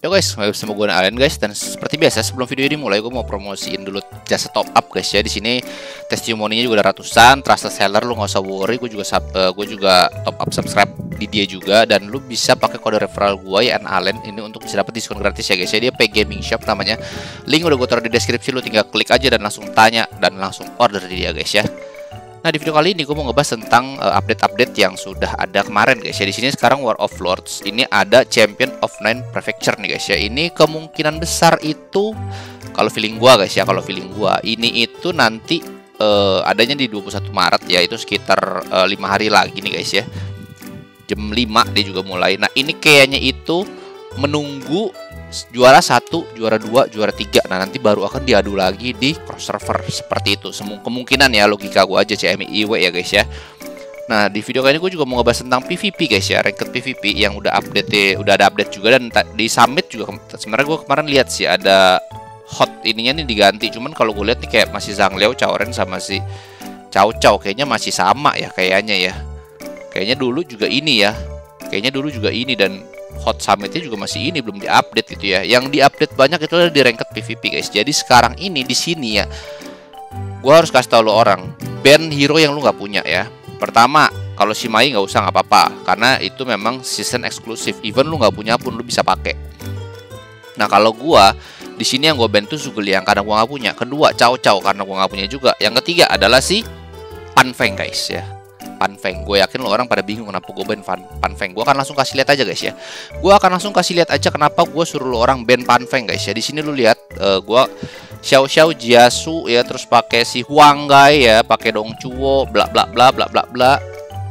Yo guys, bersama gue Allen guys. Dan seperti biasa sebelum video ini mulai gue mau promosiin dulu jasa top up guys ya. Di sini testimoninya juga ada ratusan, trusted seller lu nggak usah worry, gue juga sub, uh, gue juga top up subscribe di dia juga. Dan lu bisa pakai kode referral gue ya Allen. Ini untuk bisa dapat diskon gratis ya guys ya. Dia pay gaming shop namanya. Link udah gue taruh di deskripsi. Lu tinggal klik aja dan langsung tanya dan langsung order di dia guys ya Nah di video kali ini gue mau ngebahas tentang uh, update-update yang sudah ada kemarin guys ya. Di sini sekarang War of Lords ini ada Champion of Nine Prefecture nih guys ya. Ini kemungkinan besar itu kalau feeling gua guys ya, kalau feeling gua ini itu nanti uh, adanya di 21 Maret ya itu sekitar uh, 5 hari lagi nih guys ya. Jam 5 dia juga mulai. Nah, ini kayaknya itu menunggu juara satu, juara dua, juara tiga. Nah nanti baru akan diadu lagi di cross server seperti itu. Semua kemungkinan ya logika gue aja CMIW ya guys ya. Nah di video kali ini gue juga mau ngebahas tentang PVP guys ya, ranked PVP yang udah update, udah ada update juga dan di summit juga sebenarnya gue kemarin lihat sih ada hot ininya nih diganti. Cuman kalau gue lihat nih kayak masih Zhang Liao, Ren sama si Chow Chow kayaknya masih sama ya kayaknya ya. Kayaknya dulu juga ini ya. Kayaknya dulu juga ini dan Hot Summitnya juga masih ini belum diupdate gitu ya. Yang diupdate banyak itu adalah di ranked PVP guys. Jadi sekarang ini di sini ya, gue harus kasih tau lo orang band hero yang lu nggak punya ya. Pertama, kalau si Mai nggak usah nggak apa-apa karena itu memang season eksklusif. Even lu nggak punya pun lu bisa pakai. Nah kalau gue di sini yang gue band tuh Zugeliang karena gue nggak punya. Kedua, Cao Cao karena gue nggak punya juga. Yang ketiga adalah si Panfeng guys ya Panfeng. Gue yakin lo orang pada bingung kenapa gue ban Pan Panfeng. Gue akan langsung kasih lihat aja guys ya. Gue akan langsung kasih lihat aja kenapa gue suruh lo orang ban Panfeng guys ya. Di sini lo lihat uh, eh, gue Xiao Xiao Jiasu ya terus pakai si Huang Gai ya, pakai Dong Chuo bla bla bla bla bla bla.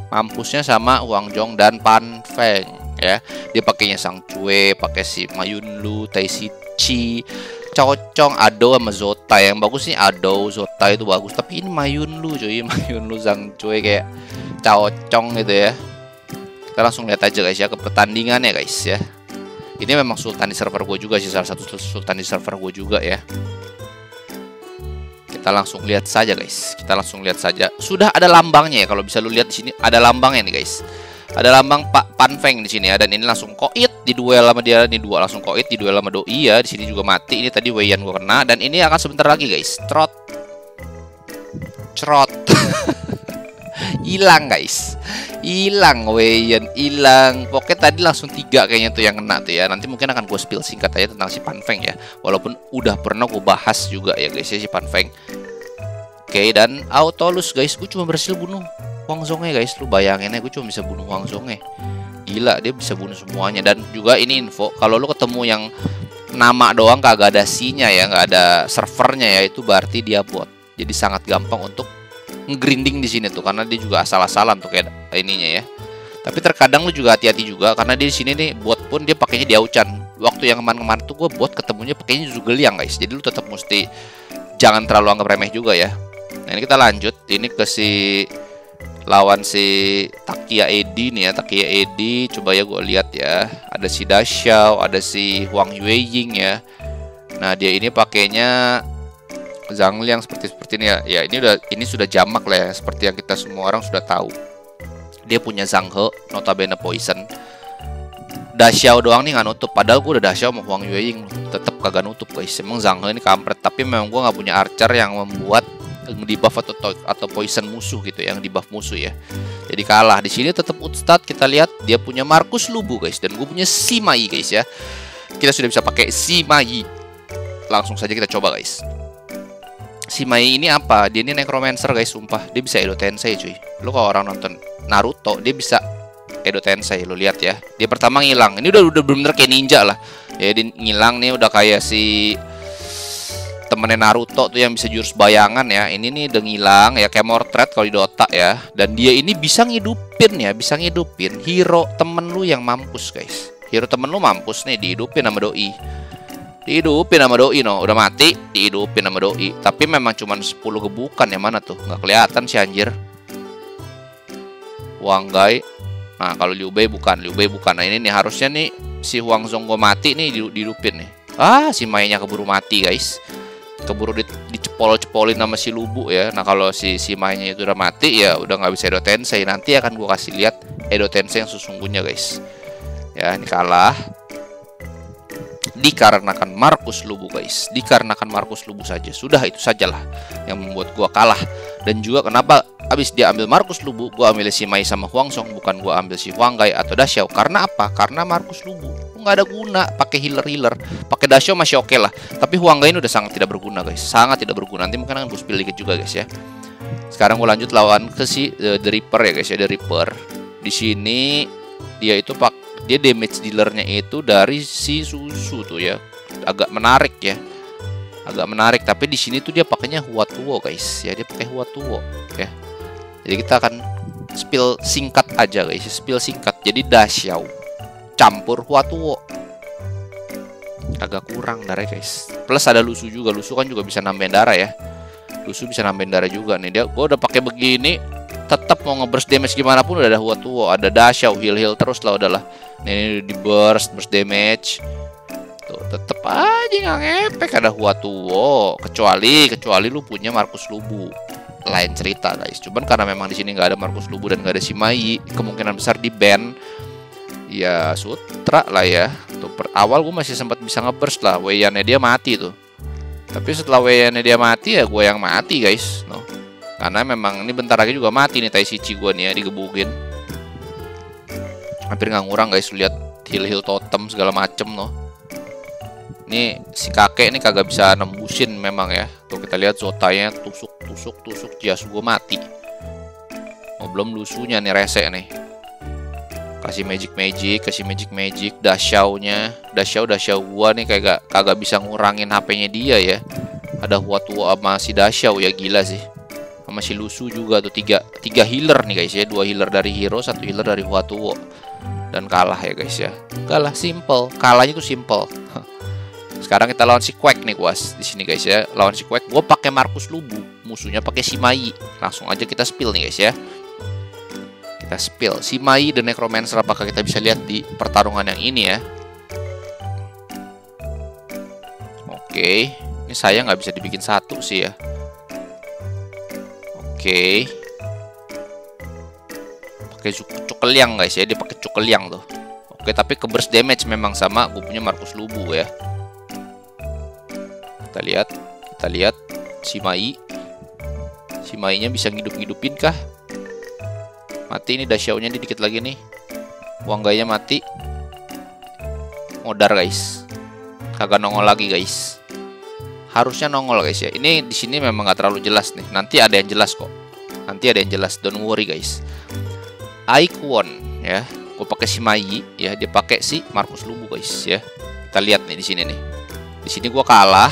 Mampusnya sama Huang Zhong dan Pan Feng ya. Dia pakainya Sang Cue, pakai si Mayun Lu, Tai Si Chi, cocong Ado sama Zota yang bagus nih Ado Zota itu bagus tapi ini Mayun lu cuy Mayun lu Zhang Cue kayak cocong gitu ya. Kita langsung lihat aja guys ya ke pertandingan ya guys ya. Ini memang sultan di server gue juga sih salah satu sultan di server gue juga ya. Kita langsung lihat saja guys. Kita langsung lihat saja. Sudah ada lambangnya ya kalau bisa lu lihat di sini. Ada lambangnya nih guys. Ada lambang Pak Panfeng di sini ya dan ini langsung koit di duel sama dia ini dua langsung koit di duel sama doi ya. Di sini juga mati ini tadi Weiyan gua kena. Dan ini akan sebentar lagi guys. Trot. Trot hilang guys. Hilang Weiyan hilang. Pokoknya tadi langsung tiga kayaknya tuh yang kena tuh ya. Nanti mungkin akan gue spill singkat aja tentang si Panfeng ya. Walaupun udah pernah gue bahas juga ya guys ya si Panfeng oke dan Autolus guys. Gue cuma berhasil bunuh Wang Zongnya guys. Lu bayangin aja gue cuma bisa bunuh Wang Zongnya gila dia bisa bunuh semuanya. Dan juga ini info kalau lu ketemu yang nama doang kagak ada sinya ya nggak ada servernya ya itu berarti dia bot. Jadi sangat gampang untuk ngegrinding di sini tuh karena dia juga asal-asalan tuh kayak ininya ya. Tapi terkadang lu juga hati-hati juga karena di sini nih bot pun dia pakainya diaucan waktu yang kemarin-kemarin tuh gue bot ketemunya pakainya juga liang guys. Jadi lu tetap mesti jangan terlalu anggap remeh juga ya. Nah ini kita lanjut. Ini ke si lawan si Takia Edi nih ya Takia Edi. Coba ya gue lihat ya. Ada si Dashao ada si Huang Yueying ya. Nah dia ini pakainya Zhang Liang seperti seperti ini ya. Ya ini udah ini sudah jamak lah ya. Seperti yang kita semua orang sudah tahu. Dia punya Zhang He notabene poison. Dashao doang nih nggak nutup. Padahal gue udah Dashao sama Huang Yueying. Tetap kagak nutup guys. Emang Zhang He ini kampret. Tapi memang gue nggak punya archer yang membuat di buff atau atau poison musuh gitu yang di buff musuh ya. Jadi kalah. Di sini tetap Ustad kita lihat dia punya Markus Lubu guys. Dan gue punya Simai guys ya. Kita sudah bisa pakai Simai. Langsung saja kita coba guys. Simai ini apa? Dia ini necromancer guys, sumpah. Dia bisa Edo Tensei cuy. Lu kalau orang nonton Naruto, dia bisa Edo Tensei lu lihat ya. Dia pertama ngilang. Ini udah udah bener-bener kayak ninja lah. Ya dia ngilang nih udah kayak si temennya Naruto tuh yang bisa jurus bayangan ya ini nih udah ngilang ya kayak Mortred kalau di Dota ya dan dia ini bisa ngidupin ya bisa ngidupin hero temen lu yang mampus guys hero temen lu mampus nih dihidupin sama doi dihidupin sama doi no udah mati dihidupin sama doi tapi memang cuma 10 gebukan yang mana tuh nggak kelihatan sih anjir Wanggai nah kalau Liu Bei bukan Liu Bei bukan nah ini nih harusnya nih si Huang Zhongguo mati nih dihidupin nih ah si mainnya keburu mati guys keburu di, dicepol-cepolin sama si Lubu ya. Nah kalau si si mainnya itu udah mati ya udah nggak bisa Edo Tensei. Nanti akan gue kasih lihat Edo Tensei yang sesungguhnya guys. Ya ini kalah. Dikarenakan Markus Lubu guys. Dikarenakan Markus Lubu saja. Sudah itu sajalah yang membuat gua kalah. Dan juga kenapa abis dia ambil Markus Lubu gua ambil si Mai sama Huang Song bukan gua ambil si Huang Gai atau Daxiao. Karena apa? Karena Markus Lubu nggak ada guna pakai healer healer. Pakai Daxiao masih oke okay lah. Tapi Huang Gai ini udah sangat tidak berguna guys. Sangat tidak berguna. Nanti mungkin akan gue spill dikit juga guys ya. Sekarang gue lanjut lawan ke si uh, The Reaper ya guys ya. The Reaper. Di sini dia itu pak dia damage dealernya itu dari si susu tuh ya. Agak menarik ya. Agak menarik tapi di sini tuh dia pakainya Huatuo guys. Ya dia pakai Huatuo ya. Jadi kita akan spill singkat aja guys. Spill singkat. Jadi Daxiao campur Huatuo. Agak kurang darah guys. Plus ada Lusu juga. Lusu kan juga bisa nambahin darah ya. Lusu bisa nambahin darah juga nih. Dia gua udah pakai begini tetap mau ngeburst damage gimana pun udah ada Huatuo ada Daxiao heal heal terus lah udahlah. Ini di burst burst damage. Tuh tetep aja nggak ngepek ada Huatuo. Kecuali kecuali lu punya Markus Lubu. Lain cerita guys. Cuman karena memang di sini nggak ada Markus Lubu dan nggak ada Simai kemungkinan besar di band ya sutra lah ya. Tuh per awal gue masih sempat bisa ngeburst lah. Wayannya dia mati tuh. Tapi setelah wayannya dia mati ya gue yang mati guys karena memang ini bentar lagi juga mati nih Tai Shichi gue nih ya digebukin. Hampir nggak ngurang guys lihat heal heal totem segala macem loh ini si kakek ini kagak bisa nembusin memang ya. Tuh kita lihat zotanya tusuk tusuk tusuk jas gue mati. Oh, belum lusunya nih rese nih. Kasih magic magic kasih magic magic dasyau nya dasyau dasyau gua nih kagak kagak bisa ngurangin HP-nya dia ya. Ada Huatu sama si dasyau ya gila sih sama si Lusu juga tuh tiga tiga healer nih guys ya. Dua healer dari hero satu healer dari Huatuo dan kalah ya guys ya. Kalah simple. Kalahnya tuh simple. Sekarang kita lawan si Quack nih guys di sini guys ya lawan si Quack gue pakai Markus Lubu musuhnya pakai si Mai. Langsung aja kita spill nih guys ya. Kita spill. Si Mai dan Necromancer apakah kita bisa lihat di pertarungan yang ini ya? Oke. Ini saya nggak bisa dibikin satu sih ya oke. Pakai cukeliang guys ya. Dia pakai cukeliang tuh. Oke tapi ke burst damage memang sama. Gue punya Markus Lubu ya. Kita lihat kita lihat. Si Mai. Si Mai nya bisa ngidup-ngidupin kah? Mati ini dasyaunya nya dikit lagi nih. Wangganya mati. Modar guys. Kagak nongol lagi guys harusnya nongol guys ya. Ini di sini memang nggak terlalu jelas nih. Nanti ada yang jelas kok. Nanti ada yang jelas. Don't worry guys. Icon ya. Gue pakai si Mai ya. Dia pakai si Markus Lubu guys ya. Kita lihat nih di sini nih. Di sini gue kalah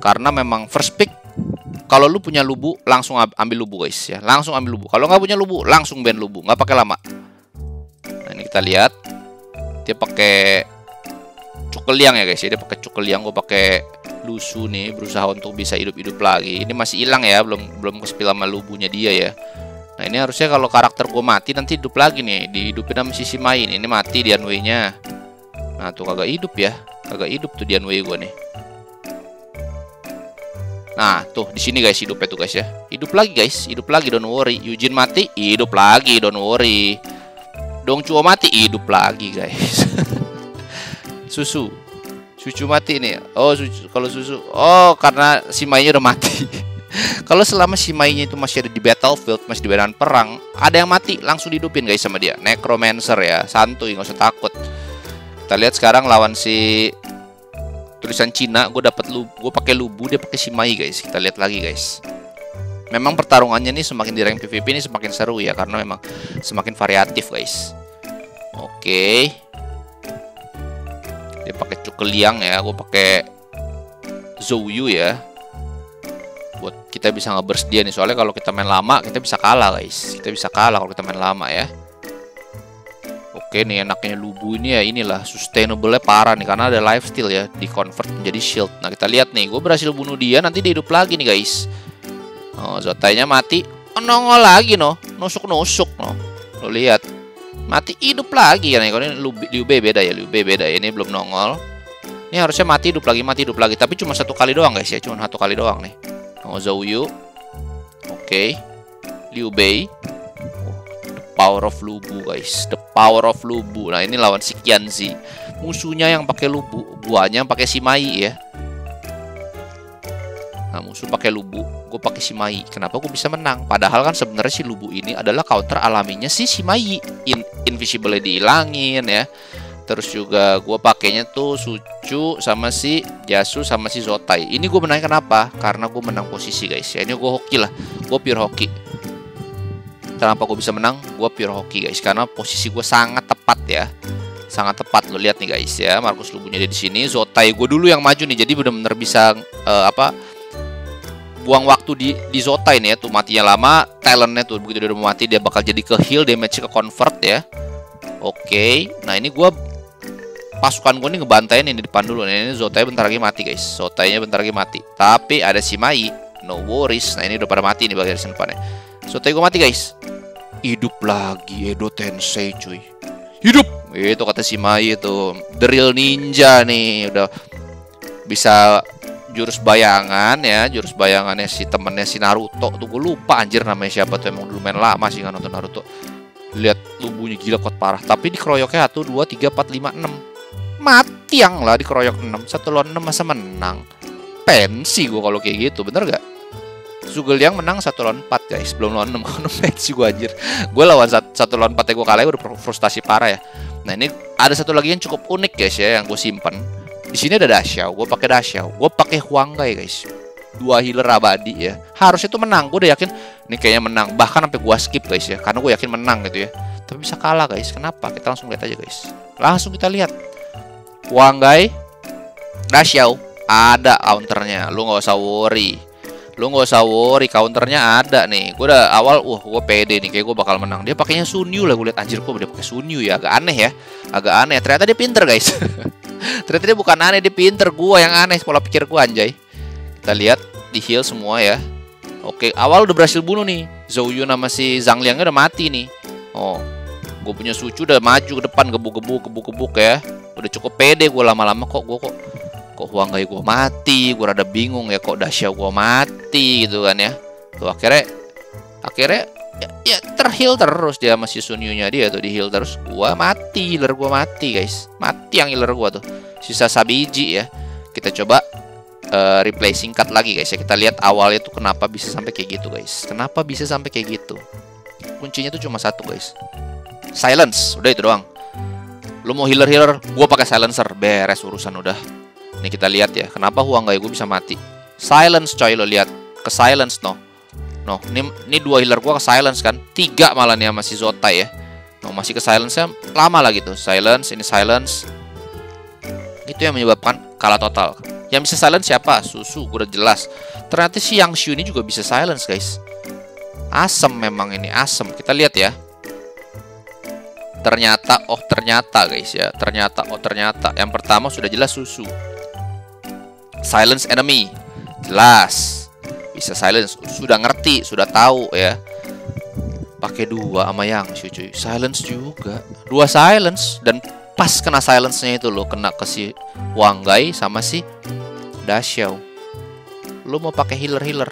karena memang first pick kalau lu punya lubu langsung ambil lubu guys ya. Langsung ambil lubu. Kalau nggak punya lubu langsung band lubu. Nggak pakai lama. Nah ini kita lihat. Dia pakai cukeliang ya guys ya. Dia pakai cukeliang gue pakai lusu nih berusaha untuk bisa hidup-hidup lagi. Ini masih hilang ya belum belum kespil sama lubunya dia ya. Nah ini harusnya kalau karakter gue mati nanti hidup lagi nih Dihidupin sama sisi main. Ini mati Dianway nya Nah tuh kagak hidup ya. Kagak hidup tuh Dianway gue nih. Nah tuh di sini guys hidupnya tuh guys ya. Hidup lagi guys Hidup lagi don't worry. Yujin mati Hidup lagi don't worry. Dong Chuo mati Hidup lagi guys. Susu Susu mati nih Oh susu kalau susu Oh karena si mainnya udah mati kalau selama si Mai-nya itu masih ada di battlefield, masih di medan perang, ada yang mati langsung dihidupin guys sama dia. Necromancer ya, santuy nggak usah takut. Kita lihat sekarang lawan si tulisan Cina, gue dapat lu, gue pakai lubu, dia pakai si Mai guys. Kita lihat lagi guys. Memang pertarungannya nih semakin di rank PVP ini semakin seru ya karena memang semakin variatif guys. Oke. Dia pakai cukeliang ya, gue pakai Zouyu ya. Buat kita bisa ngeburst dia nih soalnya kalau kita main lama kita bisa kalah guys. Kita bisa kalah kalau kita main lama ya. Oke nih enaknya lubu ini ya inilah sustainable-nya parah nih karena ada lifesteal ya di convert menjadi shield. Nah kita lihat nih gue berhasil bunuh dia nanti dia hidup lagi nih guys. Oh zotainya mati. Oh, nongol lagi no. Nusuk nusuk no. Lo lihat mati hidup lagi ya nih ini Liu Bei beda ya Liu beda ya ini belum nongol ini harusnya mati hidup lagi mati hidup lagi tapi cuma satu kali doang guys ya cuma satu kali doang nih Oh, Zhou Yu. Oke. Okay. Liu Bei. Oh, the power of Lubu, guys. The power of Lubu. Nah, ini lawan si Qianzi. musuhnya yang pakai lubu guanya yang pakai simai ya nah musuh pakai lubu gue pakai simai kenapa gue bisa menang? Padahal kan sebenarnya si lubu ini adalah counter alaminya si simai In invisible dihilangin ya. Terus juga gue pakainya tuh Sucu sama si Jasu sama si Zotai. Ini gue menang kenapa? Karena gue menang posisi guys. Ya ini gue hoki lah. Gue pure hoki. Kenapa gue bisa menang? Gue pure hoki guys. Karena posisi gue sangat tepat ya. Sangat tepat. Lo lihat nih guys ya. Markus Lubunya di sini. Zotai gue dulu yang maju nih. Jadi benar-benar bisa uh, apa buang waktu di di Zota ini ya tuh matinya lama talentnya tuh begitu dia udah mati dia bakal jadi ke heal damage ke convert ya. Oke okay. nah ini gue pasukan gue nih ngebantain ini di depan dulu nah, ini Zotai bentar lagi mati guys. Zotainya bentar lagi mati tapi ada si Mai no worries nah ini udah pada mati nih bagian depannya Zotai gue mati guys. Hidup lagi Edo Tensei cuy. Hidup! Itu kata si Mai itu the real ninja nih udah bisa jurus bayangan ya jurus bayangannya si temennya si Naruto. Tuh gue lupa anjir namanya siapa tuh emang dulu main lama sih nonton Naruto. Lihat tubuhnya gila kuat parah. Tapi dikeroyoknya satu dua tiga empat lima enam. Mati yang lah dikeroyok enam. Satu lawan enam masa menang. Pensi gue kalau kayak gitu bener gak Zugel yang menang satu lawan empat guys. Belum lawan enam kalau pensi gue anjir. Gue lawan satu, lawan empat gue kalah udah frustasi parah ya. Nah ini ada satu lagi yang cukup unik guys ya yang gue simpen di sini ada Dasyao, gue pakai Dasyao, gue pakai Huanggai guys. Dua healer abadi ya. Harusnya tuh menang. Gue udah yakin ini kayaknya menang. Bahkan sampai gue skip guys ya, karena gue yakin menang gitu ya. Tapi bisa kalah guys. Kenapa? Kita langsung lihat aja guys. Langsung kita lihat. Huanggai, Dasyao, ada counternya. Lu nggak usah worry lu nggak usah worry counternya ada nih gue udah awal wah gue pede nih kayak gue bakal menang dia pakainya Sunyu lah gue liat anjir kok dia pakai Sunyu ya agak aneh ya agak aneh ternyata dia pinter guys Ternyata dia bukan aneh, dia pinter. Gua yang aneh pola pikir gua anjay. Kita lihat di heal semua ya. Oke, awal udah berhasil bunuh nih. Zhou Yun sama si Zhang Liang udah mati nih. Oh, gue punya sucu udah maju ke depan gebuk-gebuk gebuk-gebuk ya. Udah cukup pede gue lama-lama kok gue kok kok Huang Gai gue mati. Gue rada bingung ya kok Dasya gue mati gitu kan ya. Tuh akhirnya akhirnya ya, terheal terus dia masih sunyunya dia tuh di heal terus. Gua mati healer gua mati guys. Mati yang healer gua tuh. Sisa sabiji ya. Kita coba uh, replay singkat lagi guys ya. Kita lihat awalnya tuh kenapa bisa sampai kayak gitu guys. Kenapa bisa sampai kayak gitu? Kuncinya tuh cuma satu guys. Silence. Udah itu doang. Lu mau healer healer gua pakai silencer. Beres urusan udah. Ini kita lihat ya kenapa Huang Gai gue bisa mati? Silence coy lo lihat. Ke silence no No, ini, ini dua healer gua ke silence kan. Tiga malah nih masih Zota ya. No, masih ke silence nya lama lah gitu. Silence, ini silence. Itu yang menyebabkan kalah total. Yang bisa silence siapa? Susu, udah jelas. Ternyata si Yang Shu ini juga bisa silence, guys. Asem memang ini, asem. Kita lihat ya. Ternyata, oh ternyata guys ya. Ternyata, oh ternyata. Yang pertama sudah jelas susu. Silence enemy. Jelas bisa silence. Sudah ngerti sudah tahu ya. Pakai dua sama yang cuy silence juga. Dua silence. Dan pas kena silence-nya itu lo kena ke si Wanggai sama si Dasyao lo mau pakai healer healer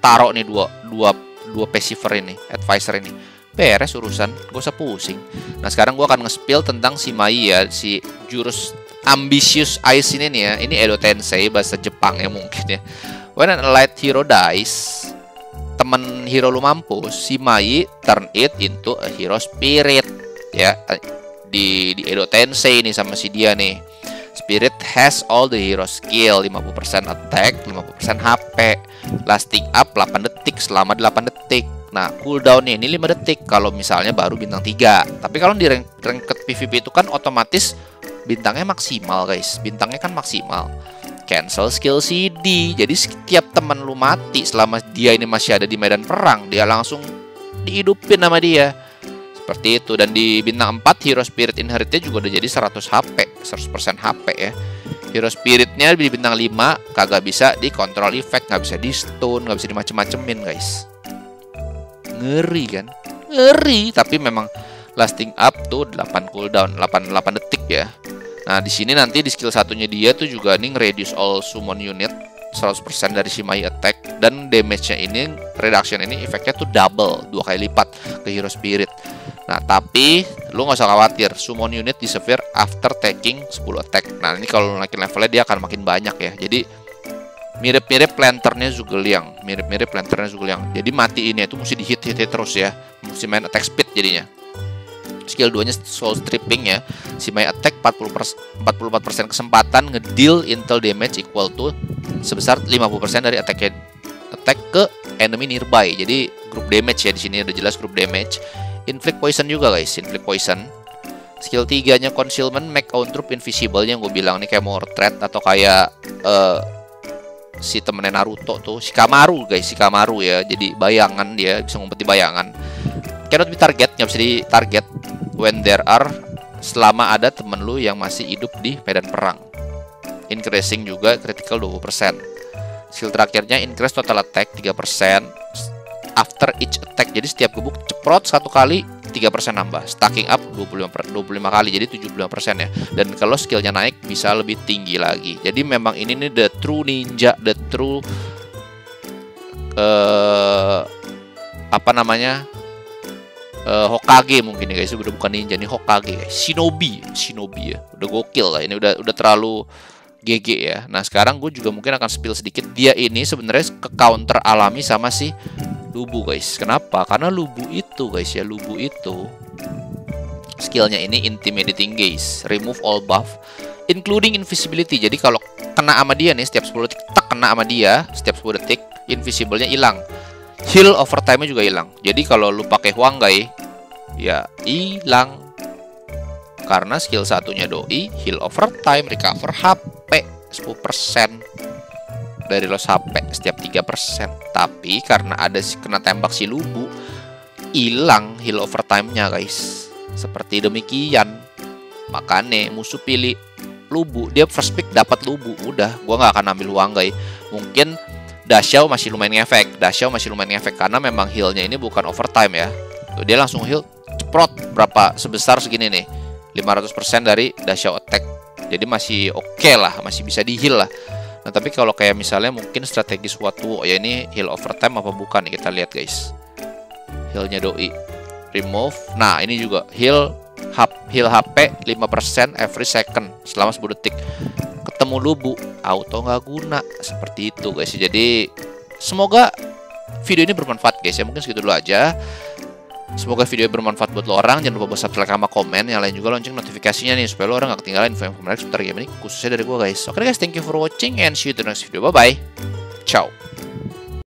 taruh nih dua dua dua passiver ini advisor ini. Beres urusan gak usah pusing. Nah sekarang gua akan nge-spill tentang si Mai ya si jurus ambitious ice ini nih ya. Ini Edo Tensei bahasa Jepang ya mungkin ya When an light hero dies, temen hero lu mampus, si Mai turn it into a hero spirit. Ya, di di Edo Tensei ini sama si dia nih. Spirit has all the hero skill 50% attack, 50% HP Lasting up 8 detik selama 8 detik. Nah cooldownnya ini 5 detik Kalau misalnya baru bintang 3 Tapi kalau di rank, ranked PvP itu kan otomatis Bintangnya maksimal guys. Bintangnya kan maksimal cancel skill CD. Jadi setiap teman lu mati selama dia ini masih ada di medan perang, dia langsung dihidupin sama dia. Seperti itu dan di bintang 4 Hero Spirit Inheritnya juga udah jadi 100 HP, 100% HP ya. Hero Spiritnya di bintang 5 kagak bisa dikontrol effect, nggak bisa di stun, nggak bisa dimacem-macemin guys. Ngeri kan? Ngeri, tapi memang lasting up tuh 8 cooldown, 8 8 detik ya. Nah, di sini nanti di skill satunya dia tuh juga nih reduce all summon unit 100% dari si My attack dan damage-nya ini reduction ini efeknya tuh double, dua kali lipat ke hero spirit. Nah, tapi lu nggak usah khawatir, summon unit disappear after taking 10 attack. Nah, ini kalau naikin levelnya dia akan makin banyak ya. Jadi mirip-mirip planternya Zugeliang, mirip-mirip planternya Zugeliang. Jadi mati ini itu mesti di hit hit, hit terus ya. Mesti main attack speed jadinya. Skill 2 nya soul stripping ya. Si my attack 40 44% kesempatan ngedeal intel damage equal to sebesar 50% dari attack attack ke enemy nearby. Jadi group damage ya di sini udah jelas group damage Inflict Poison juga guys, Inflict Poison. Skill 3-nya Concealment make own troop invisible yang gue bilang nih kayak Mortred atau kayak uh, si temennya Naruto tuh, si Kamaru guys, si Kamaru ya. Jadi bayangan dia bisa ngumpet di bayangan. Cannot be target, nggak bisa di target when there are selama ada temen lu yang masih hidup di medan perang. Increasing juga critical 20%. Skill terakhirnya increase total attack 3%, after each attack. Jadi setiap gebuk ceprot satu kali 3% nambah. Stacking up 25 per, 25 kali jadi 75% ya. Dan kalau skillnya naik bisa lebih tinggi lagi. Jadi memang ini nih the true ninja, the true uh, apa namanya? Uh, Hokage mungkin ya guys, udah bukan ninja nih Hokage, guys. Shinobi, Shinobi ya. Udah gokil lah. Ini udah udah terlalu GG ya. Nah sekarang gue juga mungkin akan spill sedikit. Dia ini sebenarnya ke counter alami sama si Lubu guys. Kenapa? Karena Lubu itu guys ya, Lubu itu skillnya ini intimidating gaze, remove all buff, including invisibility. Jadi kalau kena sama dia nih setiap 10 detik, tak kena sama dia setiap 10 detik, invisible-nya hilang. Heal over time-nya juga hilang. Jadi kalau lu pakai Huanggai, ya hilang. Karena skill satunya doi, heal over time, recover HP 10% dari lo sampai setiap 3% tapi karena ada si kena tembak si lubu hilang heal overtime-nya guys. Seperti demikian. Makanya musuh pilih lubu. Dia first pick dapat lubu. Udah gua nggak akan ambil uang guys mungkin Dashau masih lumayan ngefek Dashau masih lumayan ngefek karena memang healnya ini bukan overtime ya Tuh, dia langsung heal ceprot berapa sebesar segini nih 500% dari Dashau attack jadi masih oke okay lah masih bisa di heal lah Nah tapi kalau kayak misalnya mungkin strategi suatu ya ini heal overtime apa bukan kita lihat guys. Healnya doi. Remove. Nah ini juga heal heal HP 5% every second selama 10 detik. Ketemu lubu auto nggak guna seperti itu guys. Jadi semoga video ini bermanfaat guys ya mungkin segitu dulu aja. Semoga video bermanfaat buat lo orang. Jangan lupa buat subscribe sama komen. Yang lain juga lonceng notifikasinya nih supaya lo orang gak ketinggalan info-info menarik seputar game ini khususnya dari gue guys. Oke okay, guys, thank you for watching and see you in the next video. Bye bye. Ciao.